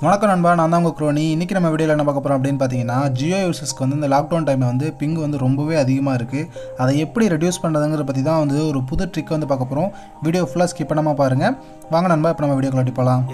வணக்கம் நண்பா நான் தான் உங்கள் குரோனி. இன்றைக்கி நம்ம வீடியோவில் என்ன பார்க்க போகிறோம் அப்படின்னு பார்த்தீங்கன்னா ஜியோ யூசர்ஸ்க்கு வந்து இந்த லாக்டவுன் டைமில் வந்து பிங் வந்து ரொம்பவே அதிகமாக இருக்குது அதை எப்படி ரெடியூஸ் பண்ணுறதுங்கிற பற்றி தான் வந்து ஒரு புது ட்ரிக் வந்து பார்க்க போகிறோம் வீடியோ ஃபுல்லாக ஸ்கிப் பண்ணாமல் பாருங்கள் வாங்க நண்பா இப்போ நம்ம வீடியோ கலாட்டி போகலாம்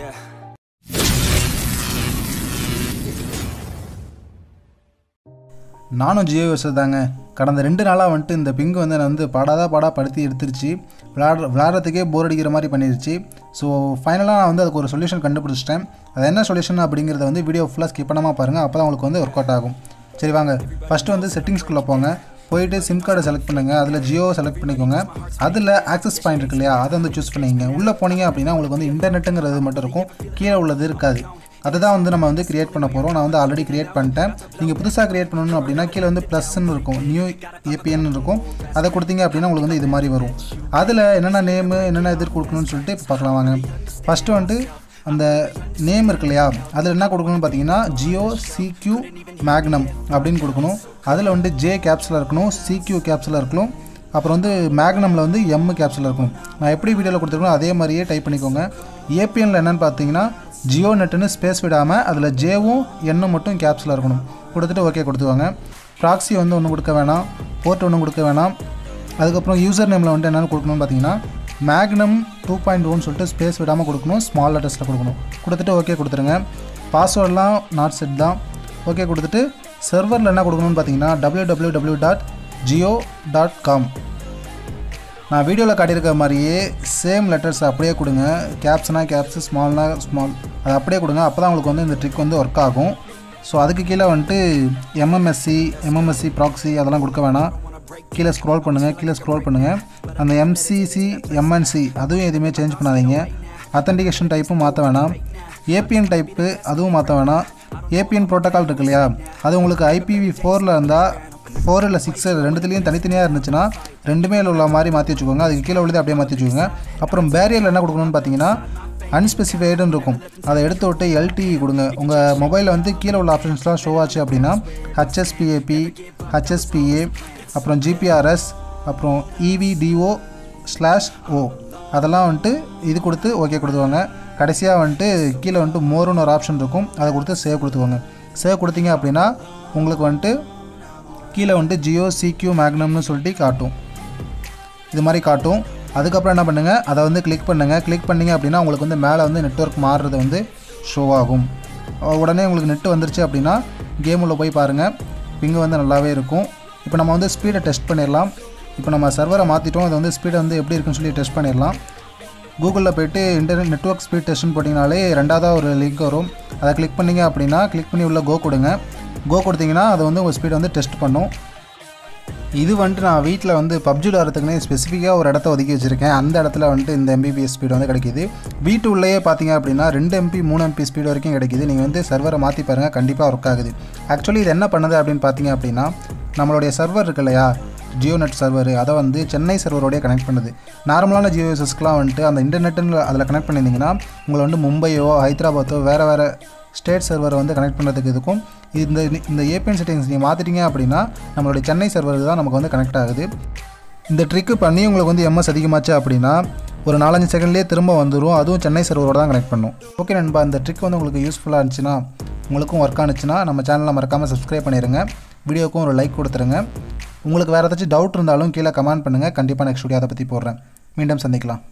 நானும் ஜியோ யூசர் தாங்க. கடந்த ரெண்டு நாளாக வந்துட்டு இந்த பிங்கு வந்து நான் வந்து படாதா பாடா படுத்தி எடுத்துருச்சு. விளாட விளாட்றதுக்கே போர் அடிக்கிற மாதிரி பண்ணிருச்சு. ஸோ ஃபைனலாக நான் வந்து அதுக்கு ஒரு சொல்யூஷன் கண்டுபிடிச்சிட்டேன். அது என்ன சொல்யூஷன் அப்படிங்கிறத வந்து வீடியோ ஃபுல்லாக ஸ்கிப் பண்ணாமல் பாருங்கள் அப்போ தான் உங்களுக்கு வந்து ஒர்க் அவுட் ஆகும். சரி வாங்க. ஃபஸ்ட்டு வந்து செட்டிங்ஸ்குள்ளே போங்க. போயிட்டு சிம் கார்டை செலக்ட் பண்ணுங்கள் அதில் ஜியோ செலக்ட் பண்ணிக்கோங்க. அதில் ஆக்சஸ் பாயிண்ட் இருக்கு இல்லையா? அதை வந்து சூஸ் பண்ணிக்கங்க. உள்ளே போனீங்க அப்படின்னா உங்களுக்கு வந்து இன்டர்நெட்டுங்கிறது மட்டும் இருக்கும். கீழே உள்ளது இருக்காது. அதுதான் வந்து நம்ம வந்து கிரியேட் பண்ண போகிறோம் நான் வந்து ஆல்ரெடி கிரியேட் பண்ணிட்டேன். நீங்கள் புதுசாக கிரியேட் பண்ணணும் அப்படின்னா கீழே வந்து ப்ளஸ்ன்னு இருக்கும். நியூ ஏபிஎன் இருக்கும். அதை கொடுத்தீங்க அப்படின்னா உங்களுக்கு வந்து இது மாதிரி வரும். அதில் என்னென்ன நேமு என்னென்ன இது கொடுக்கணும்னு சொல்லிட்டு இப்போ பார்க்கலாம் வாங்க. ஃபஸ்ட்டு வந்துட்டு அந்த நேம் இருக்கு இல்லையா? அதில் என்ன கொடுக்கணும்னு பார்த்தீங்கன்னா ஜியோ சிக்யூ மேக்னம் அப்படின்னு கொடுக்கணும். அதில் வந்து ஜே கேப்ஸில் இருக்கணும் சிக்யூ கேப்ஸில் இருக்கணும். அப்புறம் வந்து மேக்னமில் வந்து எம் கேப்ஸில் இருக்கணும். நான் எப்படி வீடியோவில் கொடுத்துருக்கணும் அதே மாதிரியே டைப் பண்ணிக்கோங்க. ஏபிஎனில் என்னென்னு பார்த்தீங்கன்னா ஜியோ நெட்டுன்னு ஸ்பேஸ் விடாமல் அதில் ஜேவும் எண்ணும் மட்டும் கேப்ஸில் இருக்கணும். கொடுத்துட்டு ஓகே கொடுத்துவாங்க ப்ராக்ஸி வந்து ஒன்று கொடுக்க வேணாம். போர்ட் ஒன்று கொடுக்க வேணாம். அதுக்கப்புறம் யூசர் நேமில் வந்துட்டு என்னென்னு கொடுக்கணும்னு பார்த்தீங்கன்னா மேக்னம் டூ பாயிண்ட் ஒன்னு சொல்லிட்டு ஸ்பேஸ் விடாமல் கொடுக்கணும். ஸ்மால் லெட்டர்ஸில் கொடுக்கணும். கொடுத்துட்டு ஓகே கொடுத்துருங்க. பாஸ்வேர்டெலாம் நாட் செட் தான். ஓகே கொடுத்துட்டு சர்வரில் என்ன கொடுக்கணும்னு பார்த்தீங்கன்னா W W W dot Jio dot com நான் வீடியோவில் காட்டியிருக்க மாதிரியே சேம் லெட்டர்ஸ் அப்படியே கொடுங்க. கேப்ஸ்னா கேப்ஸ் ஸ்மால்னா ஸ்மால் அது அப்படியே கொடுங்க. அப்போ தான் உங்களுக்கு வந்து இந்த ட்ரிக் வந்து ஒர்க் ஆகும். ஸோ அதுக்கு கீழே வந்துட்டு எம்எம்எஸ்சி எம்எம்எஸ்சி ப்ராக்ஸி அதெல்லாம் கொடுக்க வேணாம். கீழே ஸ்க்ரோல் பண்ணுங்கள் கீழே ஸ்க்ரோல் பண்ணுங்கள் அந்த எம்சிசி எம்என்சி அதுவும் எதுவுமே சேஞ்ச் பண்ணாதீங்க. அத்தன்டிகேஷன் டைப்பும் மாற்ற வேணாம். ஏபிஎன் டைப்பு அதுவும் மாற்ற வேணாம். ஏபிஎன் ப்ரோட்டோக்கால் இருக்கு இல்லையா? அது உங்களுக்கு ஐபிவி ஃபோரில் இருந்தால் ஃபோர் இல்லை சிக்ஸ் ரெண்டுத்துலேயும் தனித்தனியாக இருந்துச்சுன்னா ரெண்டுமே உள்ள மாதிரி மாற்றி வச்சுக்கோங்க. அதுக்கு கீழே உள்ளது அப்படியே மாற்றி வச்சுக்கோங்க. அப்புறம் பேரியரில் என்ன கொடுக்கணும்னு பார்த்தீங்கன்னா அன்ஸ்பெசிஃபைடுன்னு இருக்கும். அதை எடுத்து விட்டு எல்டி கொடுங்க. உங்கள் மொபைலில் வந்து கீழே உள்ள ஆப்ஷன்ஸ்லாம் ஷோ ஆச்சு அப்படின்னா ஹச்எஸ்பிஏபி ஹச்எஸ்பிஏ அப்புறம் ஜிபிஆர்எஸ் அப்புறம் இவிடிஓ ஸ்லாஷ் ஓ அதெல்லாம் வந்துட்டு இது கொடுத்து ஓகே கொடுத்துவாங்க கடைசியாக வந்துட்டு கீழே வந்துட்டு மோருன்னு ஒரு ஆப்ஷன் இருக்கும். அதை கொடுத்து சேவ் கொடுத்துவாங்க சேவ் கொடுத்தீங்க அப்படின்னா உங்களுக்கு வந்துட்டு கீழே வந்துட்டு ஜியோ சிக்யூ மேக்னம்னு சொல்லிட்டு காட்டும். இது மாதிரி காட்டும். அதுக்கப்புறம் என்ன பண்ணுங்கள் அதை வந்து கிளிக் பண்ணுங்கள் கிளிக் பண்ணிங்க அப்படின்னா உங்களுக்கு வந்து மேலே வந்து நெட்ஒர்க் மாறுறது வந்து ஷோ ஆகும். உடனே உங்களுக்கு நெட்டு வந்துருச்சு அப்படின்னா கேம் உள்ள போய் பாருங்கள் பிங்கு வந்து நல்லாவே இருக்கும். இப்போ நம்ம வந்து ஸ்பீடை டெஸ்ட் பண்ணிடலாம். இப்போ நம்ம சர்வரை மாற்றிட்டோம் அதை வந்து ஸ்பீடை வந்து எப்படி இருக்குன்னு சொல்லி டெஸ்ட் பண்ணிடலாம். கூகுளில் போய்ட்டு இன்டர்நெட் நெட்ஒர்க் ஸ்பீட் டெஸ்ட்னு போட்டிங்கனாலே ரெண்டாவதாக ஒரு லிங்க் வரும். அதை கிளிக் பண்ணிங்க அப்படின்னா கிளிக் பண்ணி உள்ள கோ கொடுங்க. கோ கொடுத்தீங்கன்னா அது வந்து உங்கள் ஸ்பீடை வந்து டெஸ்ட் பண்ணும். இது வந்துட்டு நான் வீட்டில் வந்து பப்ஜி விளாட்றதுக்குனே ஸ்பெசிஃபிக்காக ஒரு இடத்த ஒதுக்கி வச்சுருக்கேன். அந்த இடத்துல வந்துட்டு இந்த எம்பிபிஎஸ் ஸ்பீடு வந்து கிடைக்கிது. வீட்டு உள்ளேயே பார்த்தீங்க அப்படின்னா ரெண்டு எம்பி மூணு எம்பி ஸ்பீடு வரைக்கும் கிடைக்கிது. நீங்கள் வந்து சர்வரை மாற்றி பாருங்கள் கண்டிப்பாக ஒர்க் ஆகுது. ஆக்சுவலி இது என்ன பண்ணுது அப்படின்னு பார்த்தீங்க அப்படின்னா நம்மளுடைய சர்வர் இருக்கு இல்லையா? ஜியோ நெட் சர்வர் அதை வந்து சென்னை சர்வரோடய கனெக்ட் பண்ணுது. நார்மலான ஜியோ யூசஸ்க்குலாம் வந்துட்டு அந்த இன்டர்நெட்டுன்னு அதில் கனெக்ட் பண்ணியிருந்தீங்கன்னா உங்களை வந்து மும்பையோ ஹைதராபாத்தோ வேறு வேறு ஸ்டேட் சர்வரை வந்து கனெக்ட் பண்ணுறதுக்கு இதுக்கும் இந்த இந்த ஏபிஎன் செட்டிங்ஸ் நீங்கள் மாற்றிட்டீங்க அப்படின்னா நம்மளுடைய சென்னை சர்வருக்கு தான் நமக்கு வந்து கனெக்ட் ஆகுது. இந்த ட்ரிக்கு பண்ணி உங்களுக்கு வந்து எம்எஸ் அதிகமாச்சு அப்படின்னா ஒரு நாலஞ்சு செகண்ட்லேயே திரும்ப வந்துடும் அதுவும் சென்னை சர்வரோட தான் கனெக்ட் பண்ணும். ஓகே நண்பா இந்த ட்ரிக் வந்து உங்களுக்கு யூஸ்ஃபுல்லாக இருந்துச்சுன்னா உங்களுக்கும் ஒர்க் ஆனிச்சுன்னா நம்ம சேனலை மறக்காமல் சப்ஸ்கிரைப் பண்ணிடுங்க வீடியோக்கும் ஒரு லைக் கொடுத்துருங்க. உங்களுக்கு வேறு ஏதாச்சும் டவுட் இருந்தாலும் கீழே கமெண்ட் பண்ணுங்கள் கண்டிப்பாக நெக்ஸ்ட் வீடியோ அதை பற்றி போடுறேன். மீண்டும் சந்திக்கலாம்.